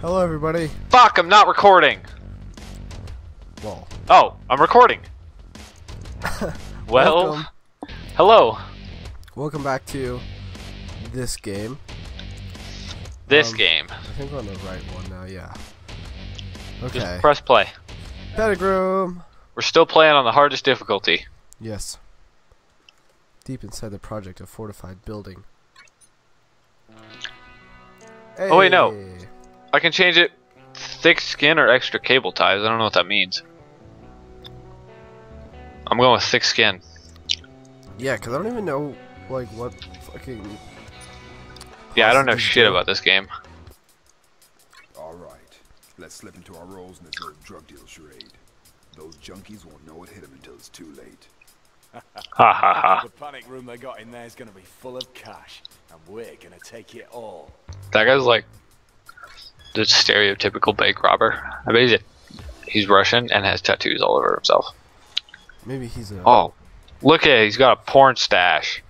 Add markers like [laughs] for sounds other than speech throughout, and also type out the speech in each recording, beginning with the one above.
Hello, everybody. Fuck, I'm not recording. Well, Oh, I'm recording. [laughs] well, welcome, hello. welcome back to this game. This Um, game. I think we're on the right one now. Yeah. Okay. Just press play. Pedigroom. We're still playing on the hardest difficulty. Yes. Deep inside the project, a fortified building. Oh, wait, no. Hey. I can change it thick skin or extra cable ties. I don't know what that means. I'm going with thick skin. Yeah, because I don't even know like what fucking. Yeah, I don't know shit do. about this game. All right, let's slip into our roles in this little drug deal charade. Those junkies won't know it hit them until it's too late. Ha ha ha. The panic room they got in there is going to be full of cash, and we're going to take it all. That guy's like the stereotypical bank robber. I bet he's, a, he's Russian and has tattoos all over himself. Maybe he's a. Oh, look at it. He's got a porn stash.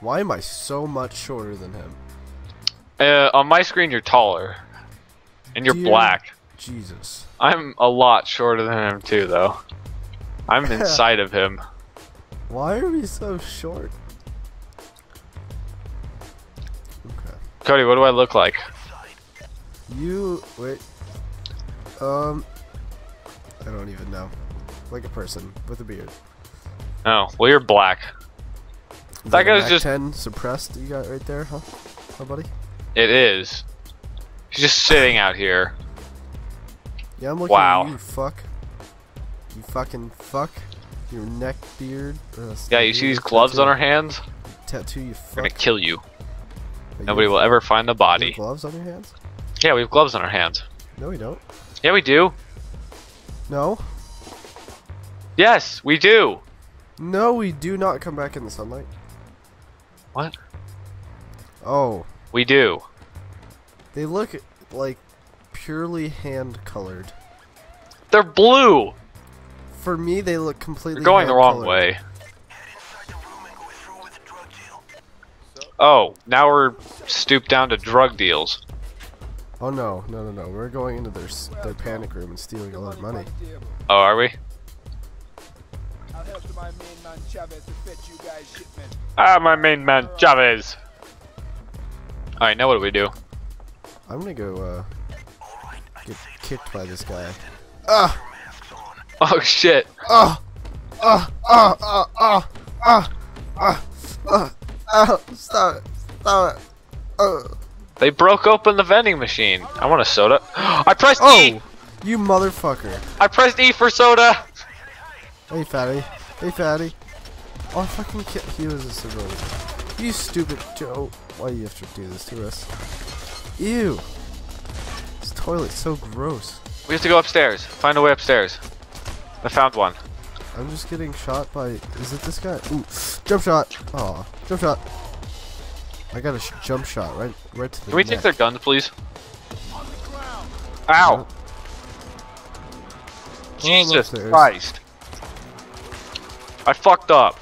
Why am I so much shorter than him? Uh, on my screen, you're taller. And you're Dear- black. Jesus. I'm a lot shorter than him, too, though. I'm [laughs] inside of him. Why are we so short? Okay. Cody, what do I look like? You wait. Um, I don't even know. Like a person with a beard. Oh, well, you're black. Is That a guy's just- 10 suppressed. You got right there, huh? Huh, buddy? It is. He's just sitting out here. Yeah, I'm looking Wow. at you. Fuck. You fucking fuck. Your neck beard. Uh, Yeah, you see these gloves on our hands? Tattoo. You We're fuck. gonna kill you. Wait, Nobody have- will ever find the you body. gloves on your hands? Yeah, we have gloves on our hands. No, we don't. Yeah, we do. No. Yes, we do. No, we do not come back in the sunlight. What? Oh, We do. they look like purely hand colored. They're blue. For me, they look completely. You're going the wrong hand-colored. way. Oh, now we're stooped down to drug deals. Oh no, no, no, no! We're going into their their panic room and stealing a lot of money. Oh, are we? I'll help to my main man Chavez to fetch you guys shipment. Ah, my main man, Chavez. Alright, now what do we do? I'm gonna go uh, get kicked by this guy. Ah, Oh, shit. ah, ah, ah, ah, ah, ah, ah, ah, ah! Stop it! Stop it! Uh. They broke open the vending machine. I want a soda. [gasps] I pressed E! Oh, you motherfucker! I pressed E for soda! Hey, fatty. Hey, fatty. Oh, I fucking ki- he was a civilian. You stupid Joe. Why do you have to do this to us? Ew. This toilet's so gross. We have to go upstairs. Find a way upstairs. I found one. I'm just getting shot by. Is it this guy? Ooh, jump shot. Aw, jump shot. I got a sh jump shot right, right to the. Can we neck. take their guns, please? Ow! I'm Jesus upstairs. Christ. I fucked up.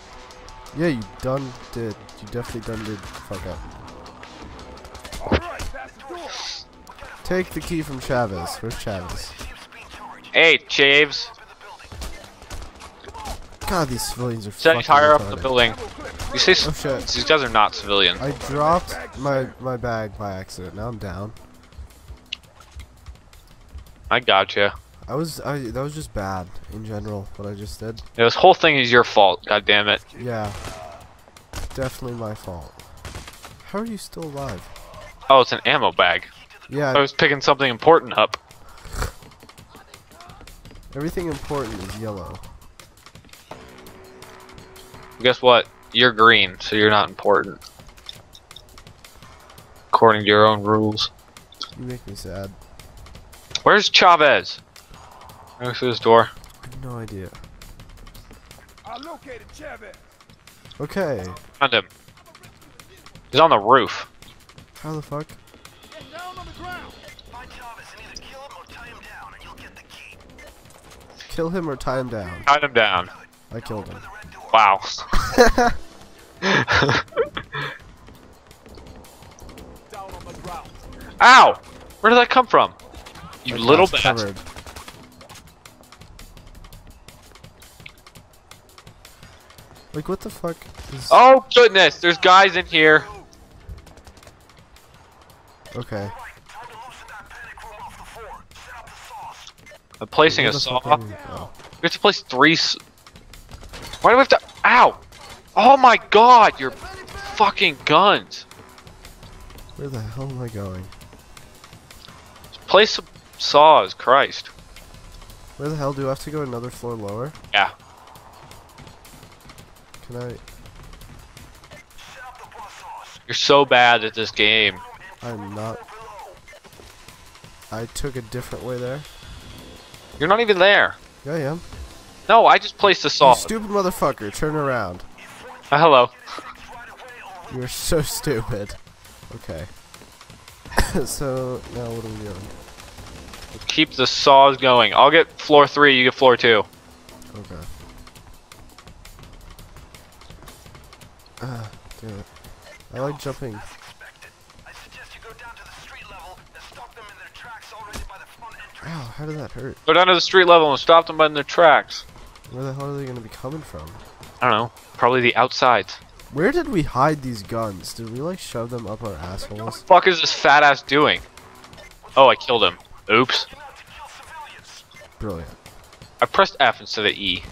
Yeah, you done did. You definitely done did fuck up. Take the key from Chavez. Where's Chavez? Hey, Chavez. God, these civilians are Setting fucking tire up the retarded. building. You say Oh shit. these guys are not civilian. I dropped my my bag by accident. Now I'm down. I gotcha. I was I that was just bad in general what I just did. Yeah, this whole thing is your fault. God damn it. Yeah. Definitely my fault. How are you still alive? Oh, it's an ammo bag. Yeah. I was picking something important up. everything important is yellow. Guess what? You're green, so you're not important. According to your own rules. You make me sad. Where's Chavez? Go through this door. No idea. I located Chavez. Okay. Found him. He's on the roof. How the fuck? Get down on the ground. Kill him or tie him down. Tied him down. I killed him. Wow. Down on the ground. Ow! Where did that come from? You little bastard. covered. Like what the fuck is Oh goodness, there's guys in here. Okay. I'm placing a saw. are We? Oh. have to place three. Why do we have to? Ow! Oh my god, your fucking guns. Where the hell am I going? Place some saws, Christ. Where the hell do I have to go another floor lower? Yeah. Can I You're so bad at this game. I'm not I took a different way there. You're not even there. Yeah, I am. No, I just placed a saw. Stupid motherfucker, turn around. Uh, hello. You're so stupid. Okay. [coughs] so now what are we doing? Keep the saws going. I'll get floor three. You get floor two. Okay. Ah, damn it. I like jumping. Ow, how did that hurt? Go down to the street level and stop them in their tracks. Where the hell are they gonna be coming from? I don't know. Probably the outside. Where did we hide these guns? Did we like shove them up our assholes? fuck is this fat ass doing? Oh, I killed him. Oops. Brilliant. I pressed F instead of E.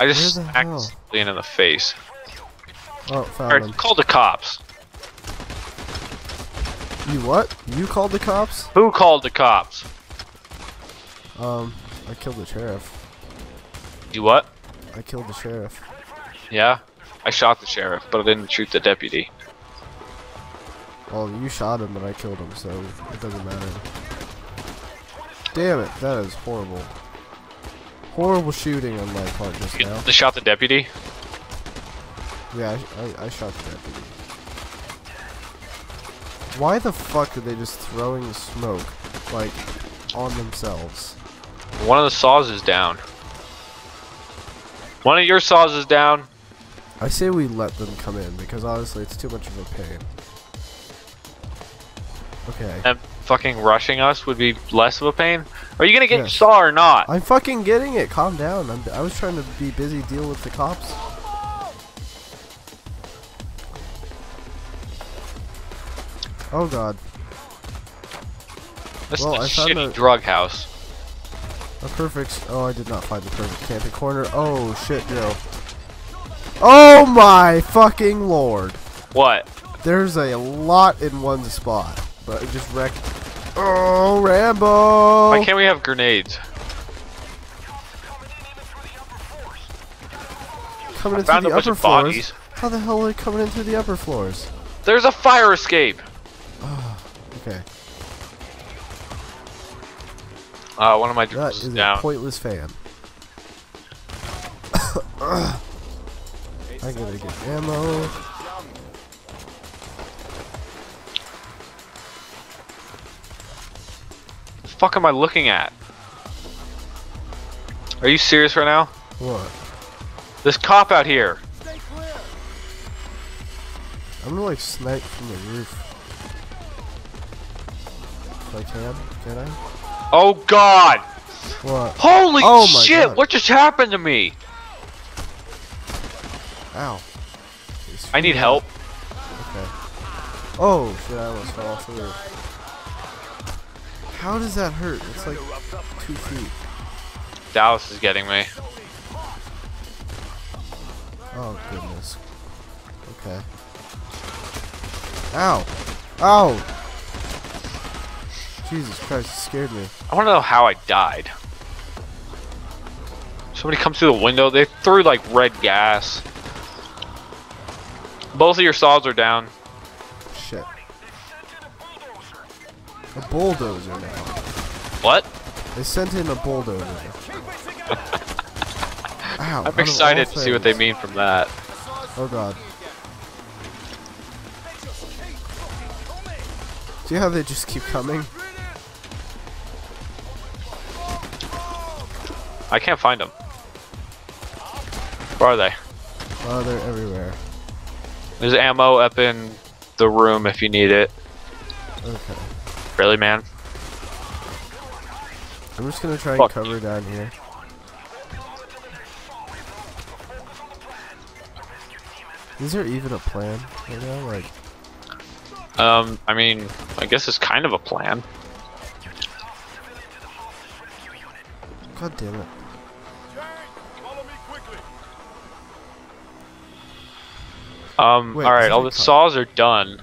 I just smacked the civilian in the face. Oh, found Alright, them. call the cops. You what? You called the cops? Who called the cops? Um, I killed the sheriff. You what? I killed the sheriff. Yeah? I shot the sheriff, but I didn't shoot the deputy. Well, you shot him and I killed him, so it doesn't matter. Damn it, that is horrible. Horrible shooting on my part just You now. they shot the deputy? Yeah, I, I, I shot the deputy. Why the fuck are they just throwing smoke, like, on themselves? One of the saws is down. One of your saws is down. I say we let them come in, because honestly, it's too much of a pain. Okay. And fucking rushing us would be less of a pain. Are you gonna get your saw or not? I'm fucking getting it, calm down. I'm, I was trying to be busy deal with the cops. Oh god. This well, I is a found shitty a- drug house. A perfect. Oh, I did not find the perfect camping corner. Oh shit, Joe. Oh my fucking lord. What? There's a lot in one spot, but it just wrecked. Oh, Rambo! Why can't we have grenades? coming in Found through a the upper floors. bodies. How the hell are they coming in through the upper floors? There's a fire escape. [sighs] Okay, Uh, one of my that is is a down. pointless fan. [coughs] I gotta get ammo. The fuck am I looking at? Are you serious right now? What? This cop out here. I'm gonna like snipe from the roof. If I can, can I? Oh god! What? Holy Oh shit! God. What just happened to me? Ow. I need help. Okay. Oh shit! I almost fell off the roof. How does that hurt? It's like two feet. Dallas is getting me. Oh goodness. Okay. Ow! Ow! Jesus Christ! It scared me. I want to know how I died. Somebody come through the window. They threw like red gas. Both of your saws are down. Shit. A bulldozer now. What? They sent in a bulldozer. [laughs] Ow! I'm excited to see what they mean from that. Oh god. See how they just keep coming? I can't find them. Where are they? Oh, they're everywhere. There's ammo up in the room if you need it. Okay. Really, man? I'm just gonna try and cover down here. Is there even a plan right now? Like, Um, I mean, I guess it's kind of a plan. god damn it. Um, Wait, alright, all the cut. saws are done.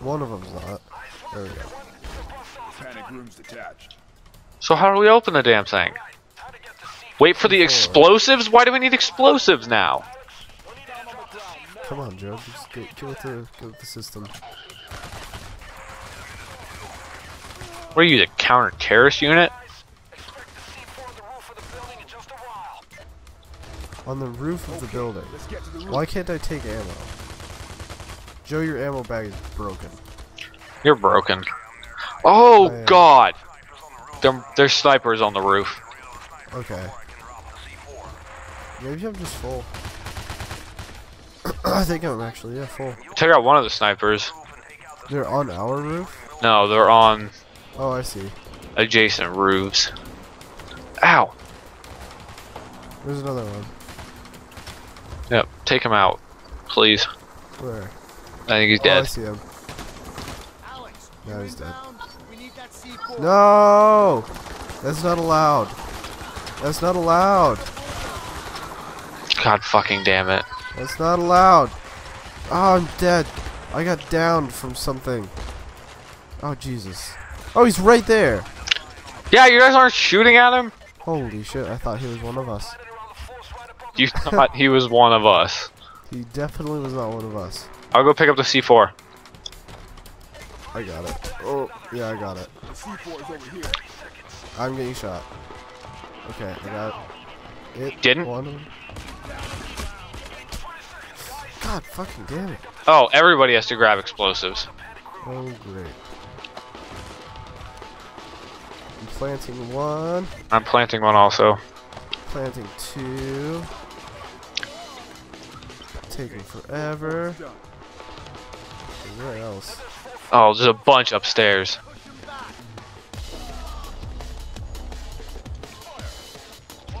One of them's not. There we go. Panic rooms detached. So how do we open the damn thing? Wait for the explosives? Why do we need explosives now? Come on, Joe. Just get, get with the get with the system. What are you, the counter-terrorist unit? On the roof of the building. Let's get to the roof. Why can't I take ammo? Joe, your ammo bag is broken. You're broken. Oh, I. God! There, there's snipers on the roof. Okay. Maybe I'm just full. [clears throat] I think I'm actually yeah full. Take out one of the snipers. They're on our roof. No, they're on Oh, I see. adjacent roofs. Ow! There's another one. Yep, take him out, please. Where? I think he's Oh, I see him. Now he's dead. No! That's not allowed. That's not allowed. God fucking damn it. That's not allowed. Oh, I'm dead. I got downed from something. Oh, Jesus. Oh, he's right there. Yeah, you guys aren't shooting at him? Holy shit, I thought he was one of us. You thought he was one of us. He definitely was not one of us. I'll go pick up the C4. I got it. Oh, yeah, I got it. The C4 is over here. I'm getting shot. Okay, I got it. it Didn't? One. God fucking damn it. Oh, everybody has to grab explosives. Oh, great. I'm planting one, I'm planting one also. planting two. Taking forever. Where else? Oh, there's a bunch upstairs.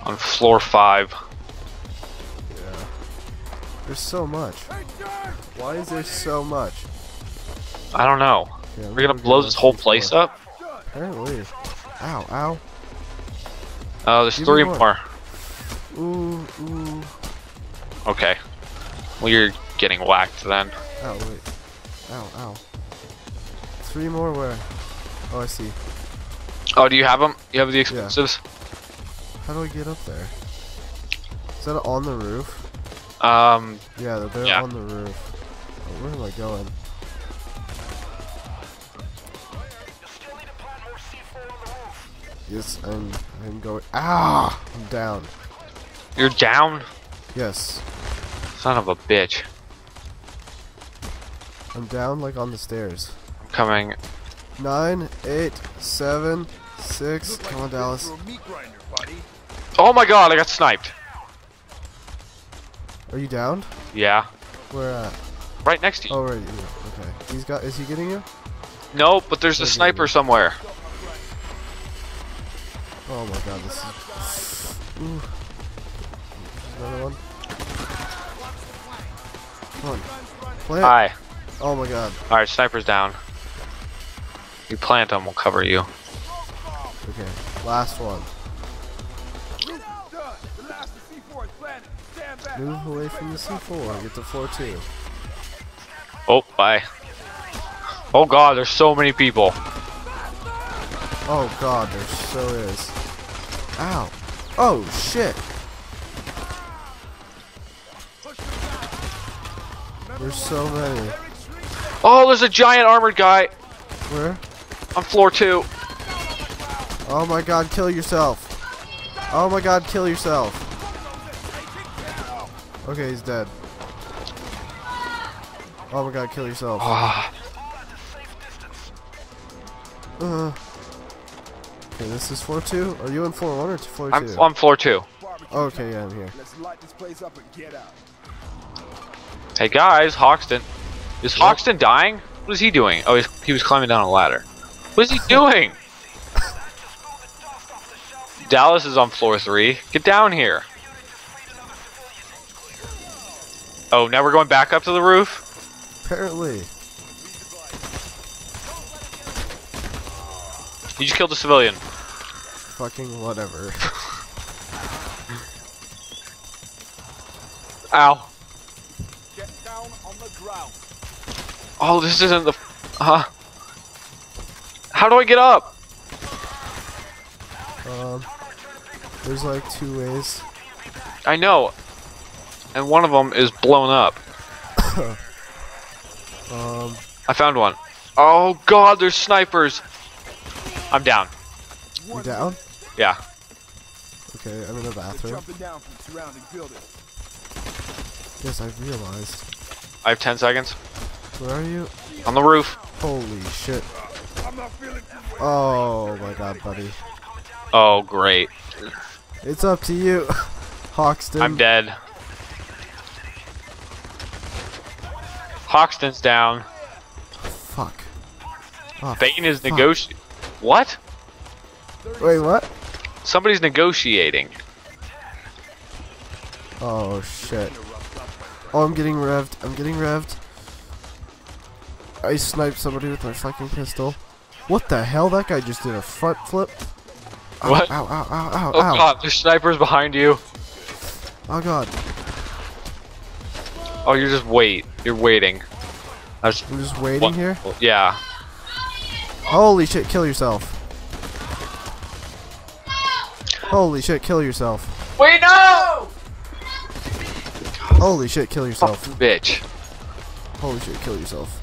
On floor five. Yeah. There's so much. Why is there so much? I don't know. Yeah, We're gonna blow this whole place up? Apparently. Ow, ow. Oh, there's Give three more. more. Ooh, ooh. Okay. Well, you're getting whacked then. Ow, wait. Ow, ow. Three more where? Oh, I see. Oh, do you have them? You have the explosives? How do I get up there? Is that on the roof? Um, Yeah, they're- they're Yeah. on the roof. Oh, where am I going? Yes, I'm. I'm going. Ah! I'm down. you're down? Yes, Son of a bitch. I'm down like on the stairs. I'm coming. Nine, eight, seven, six. Come on, Dallas. Through a meat grinder. Oh my god, I got sniped. Are you down? Yeah. Where at? Right next to you. Oh, right. yeah, Okay. He's got. Is he getting you? No, but there's a Okay. sniper somewhere. Oh my god, this is. Ooh. Another one. Come on. Plant. Hi. Oh my god. Alright, sniper's down. You plant them, we'll cover you. Okay. Last one. Roof is done. The last C4 is planted. Move away from the C4. Get to floor two. Oh, bye. Oh god, there's so many people. Oh god, there so is. Ow. Oh shit. There's so many. Oh, there's a giant armored guy Where? on floor two. Oh my god, kill yourself. Oh my god, kill yourself. Okay, he's dead. Oh my god, kill yourself. Ah, Uh. Okay, this is floor two. Are you in floor one or floor I'm two? on floor two. Okay, yeah, I'm here. Let's light this place up and get out. Hey guys, Hoxton. Is Yep. Hoxton dying? What is he doing? Oh, he's, he was climbing down a ladder. What is he doing? [laughs] Dallas is on floor three. Get down here. Oh, now we're going back up to the roof? Apparently. You just killed a civilian. Fucking whatever. [laughs] Ow. Get down on the ground. Oh, this isn't the. Huh? How do I get up? Um, there's like two ways. I know. And one of them is blown up. [coughs] Um, I found one. Oh god, there's snipers. I'm down. you down? Yeah. Okay, I'm in the bathroom. jumping down from surrounding buildings. Yes, I've realized. I have 10 seconds. Where are you? On the roof. Holy shit. I'm not feeling too Oh my god, buddy. Oh, great. It's up to you, [laughs] Hoxton. I'm dead. Hoxton's down. Fuck. Oh, Bain is negotiating. What? Wait, what? Somebody's negotiating. Oh shit. Oh, I'm getting revved. I'm getting revved. I sniped somebody with my fucking pistol. What the hell? That guy just did a front flip. Ow, What? Ow, ow, ow, ow, Oh ow. god, there's snipers behind you. Oh god. Oh, you're just wait. You're waiting. I was. I'm just waiting What? here. Yeah. Holy shit, kill yourself. Holy shit, kill yourself. Wait, no! Holy shit, kill yourself. Bitch. Holy shit, kill yourself.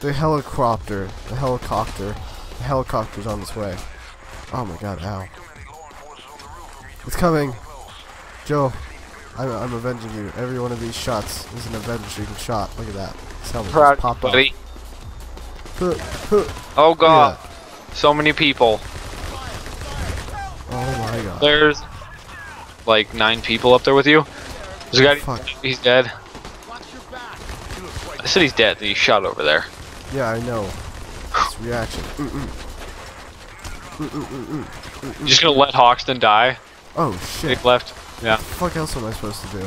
The helicopter. The helicopter. The helicopter's on its way. Oh my god, ow. It's coming. Joe, I'm, I'm avenging you. Every one of these shots is an avenging shot. Look at that. Helmet Proud, just popped buddy. off. Huh, huh. Oh god. So many people. Oh my god. There's like nine people up there with you. There's a guy. Fuck. He's dead. He's dead. He's shot over there. Yeah, I know. It's [sighs] reaction. Mm-mm. You just gonna let Hoxton die? Oh shit. Nick left. Yeah. What the fuck else am I supposed to do?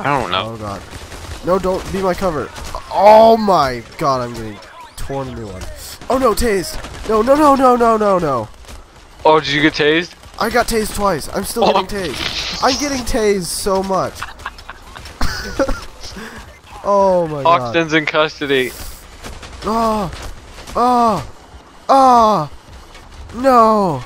I don't know. Oh god. No, don't be my cover. Oh my god, I'm getting torn a new one. Oh no, tased! No, no, no, no, no, no, no. Oh, did you get tased? I got tased twice. I'm still Oh. getting tased. I'm getting tased so much. [laughs] oh my god. Hoxton's in custody. Oh, oh, oh, no,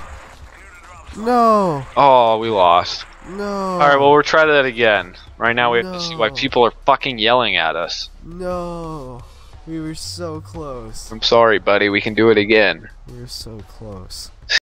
no, Oh, we lost. no. Alright, well, we'll try that again. Right now, we have to see why people are fucking yelling at us. No. We were so close. I'm sorry, buddy. We can do it again. We were so close.